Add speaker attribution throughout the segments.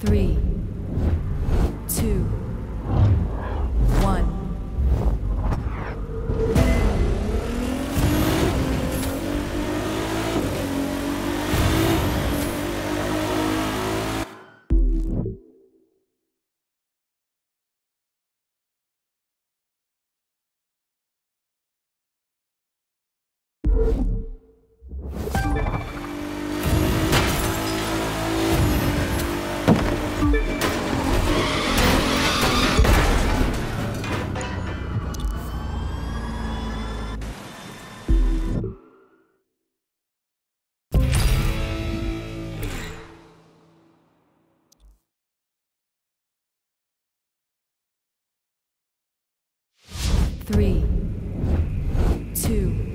Speaker 1: Three, Three, two,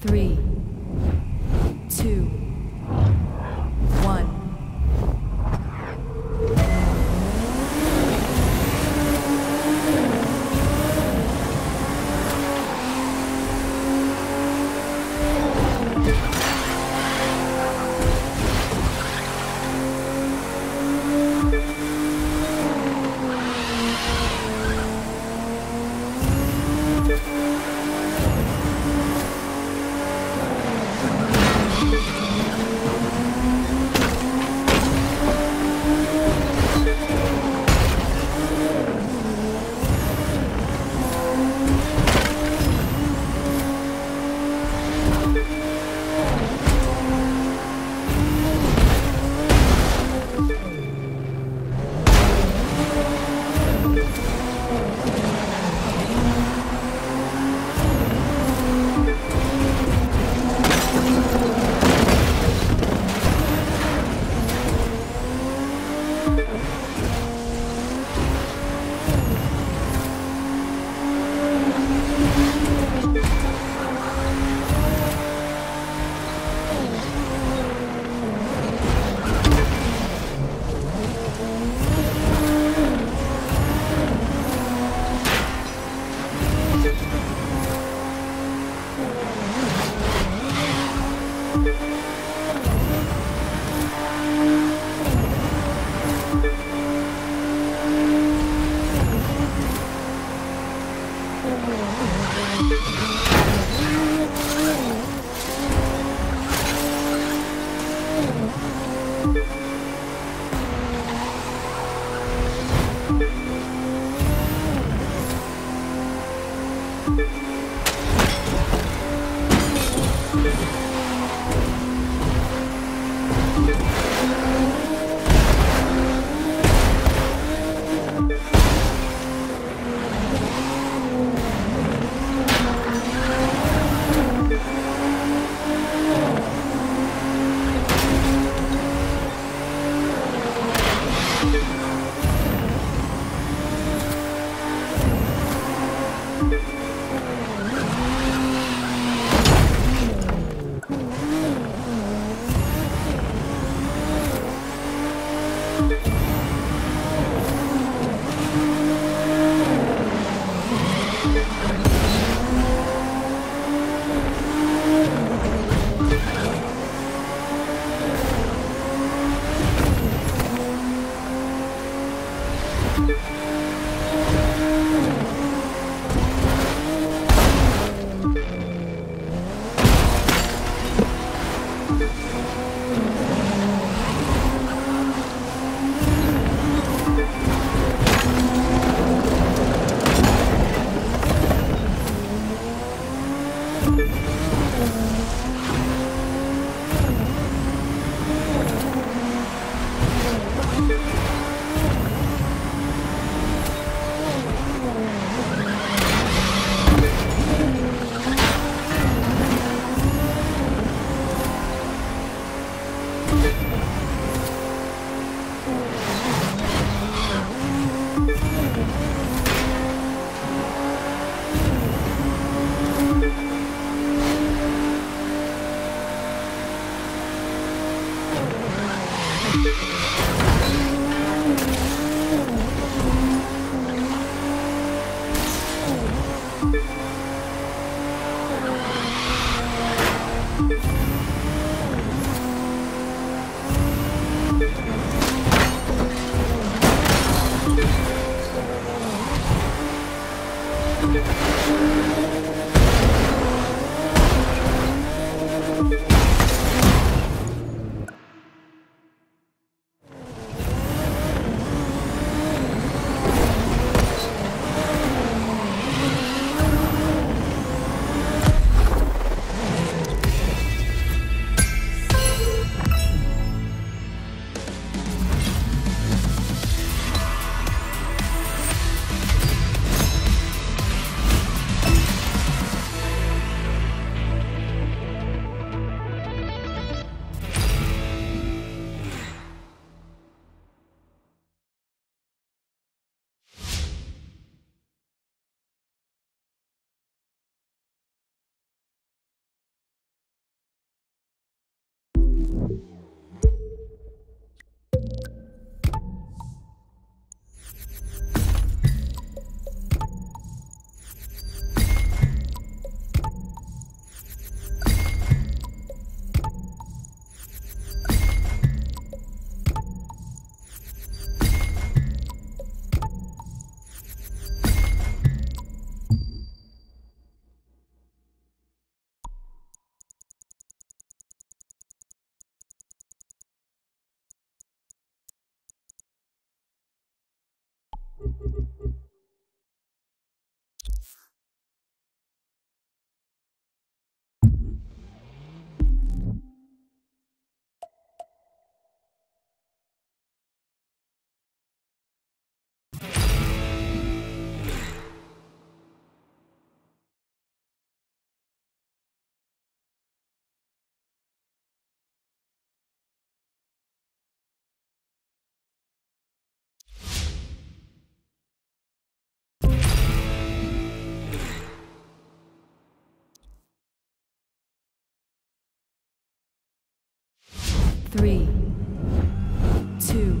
Speaker 1: Three, two, Three, two,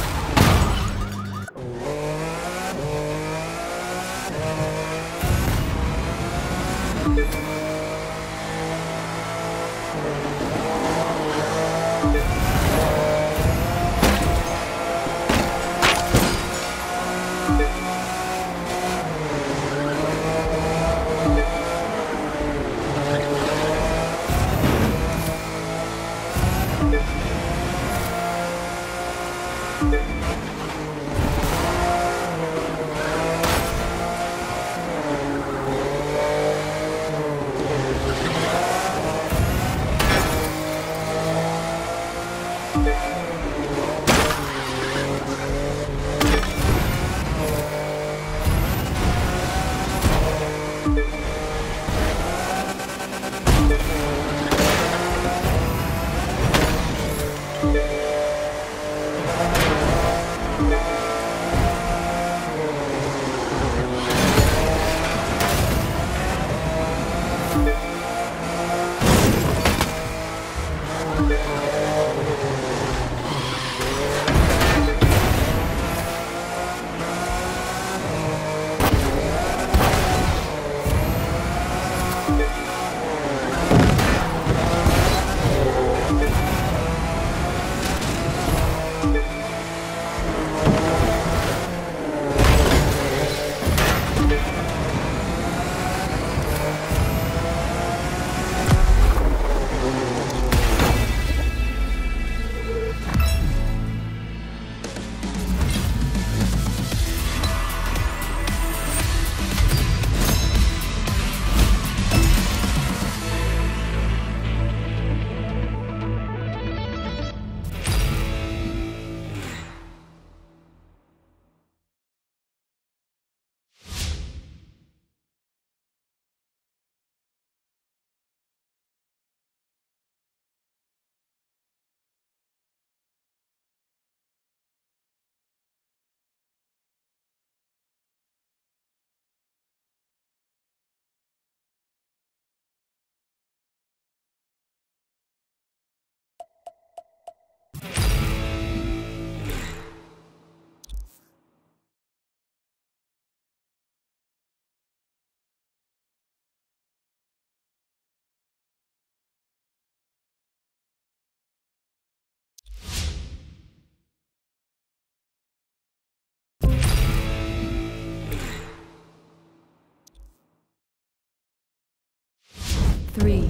Speaker 1: Three,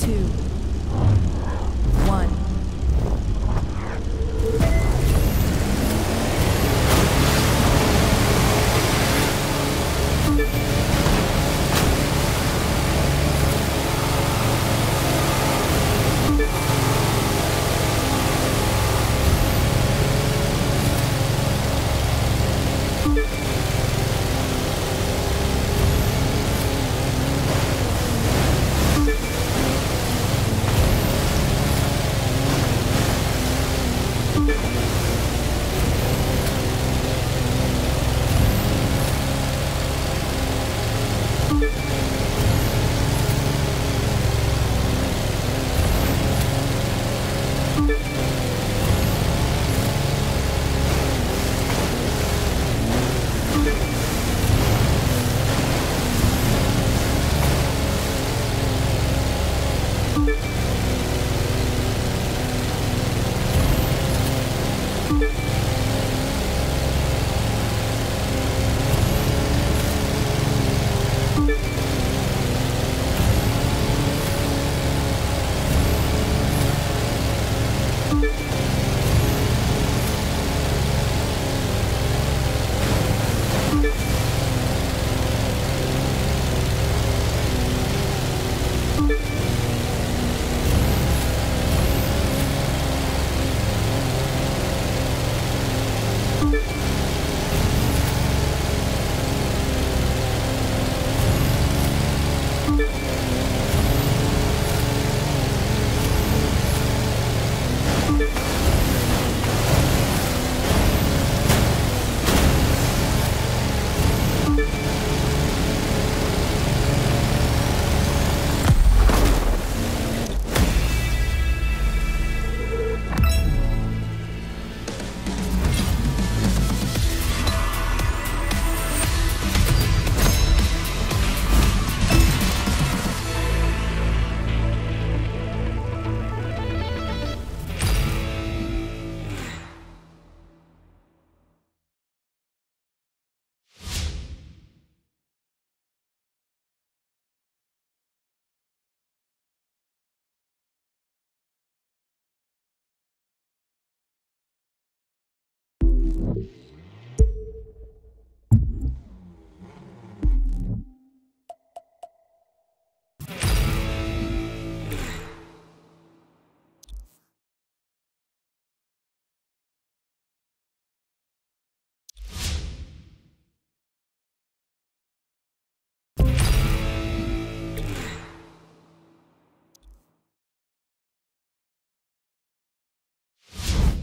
Speaker 1: two,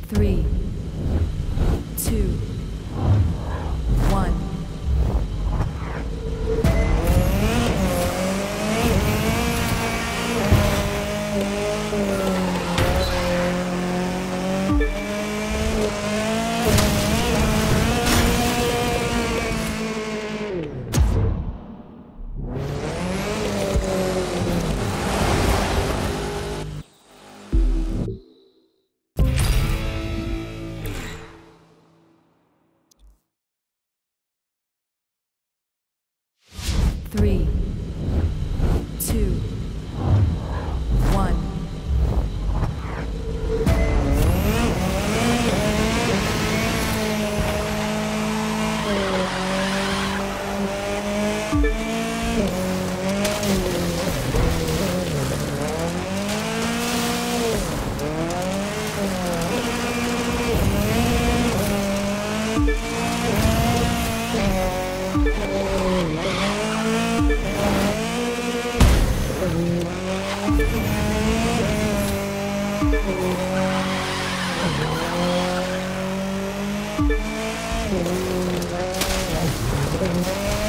Speaker 1: Three, two, Thank you.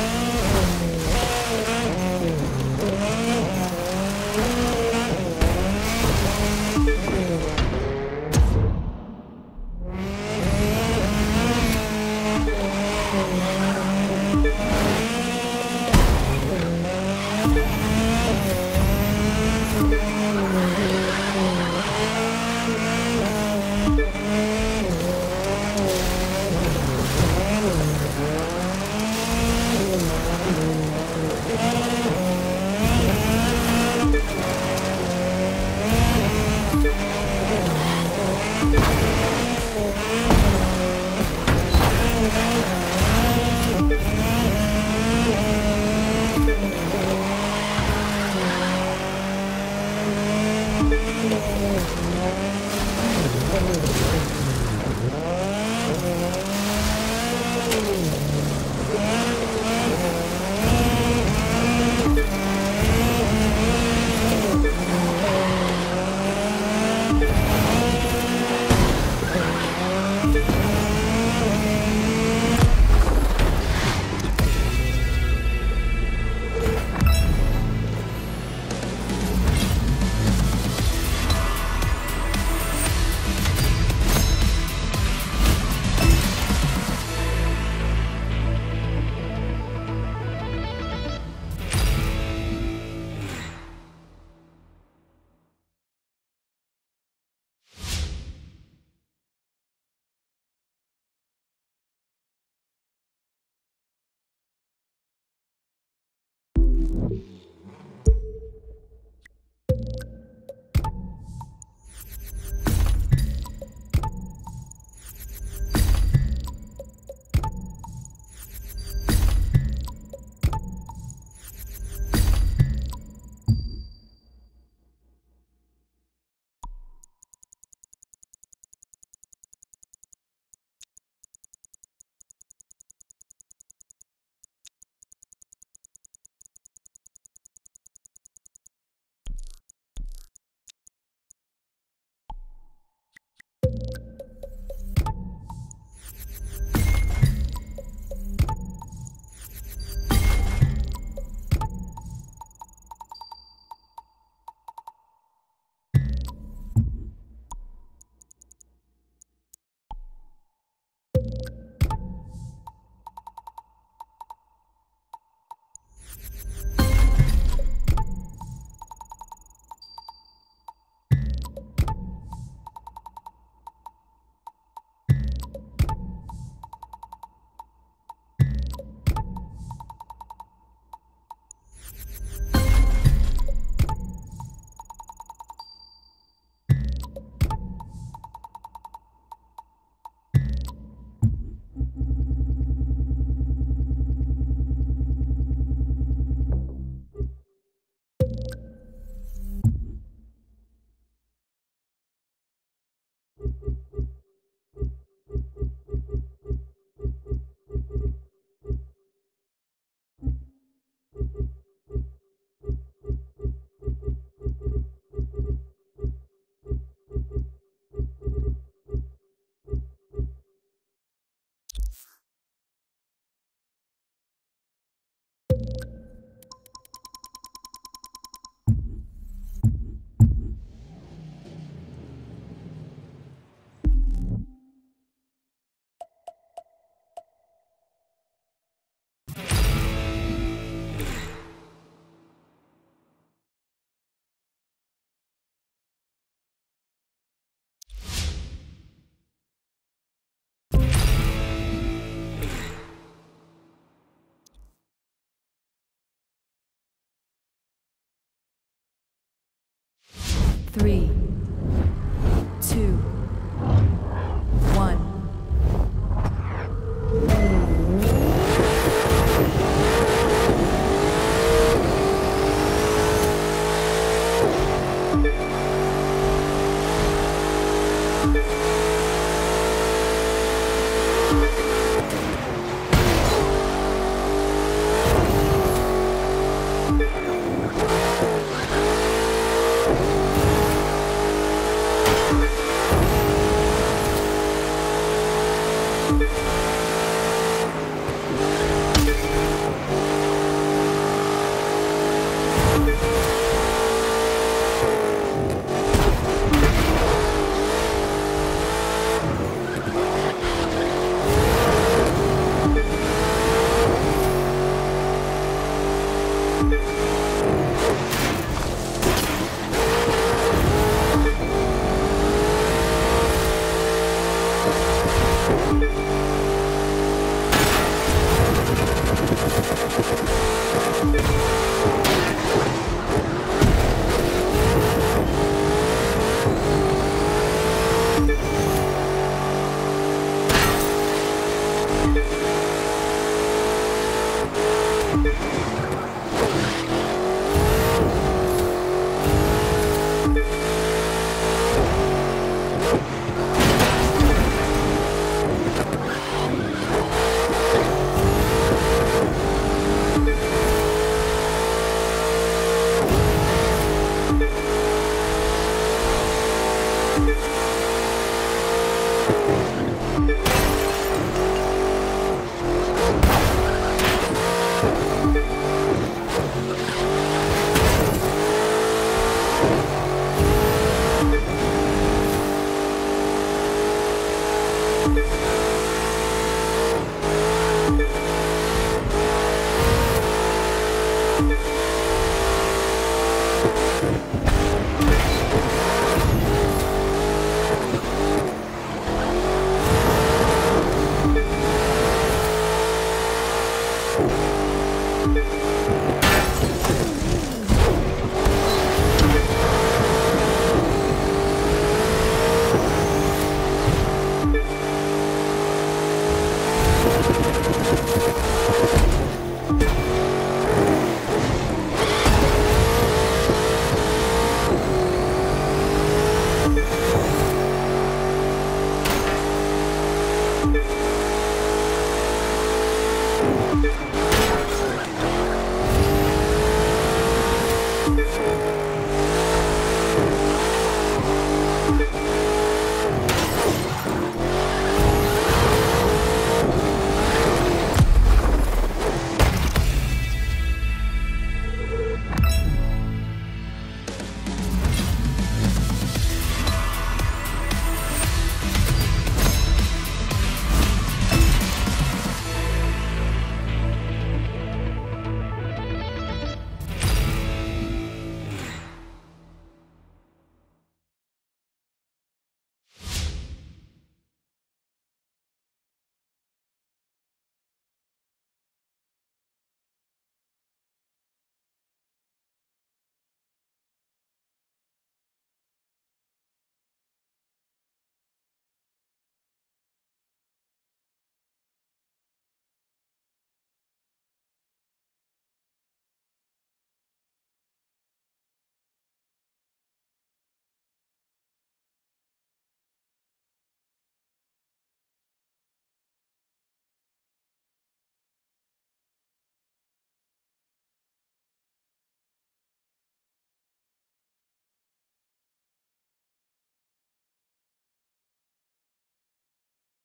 Speaker 1: Three,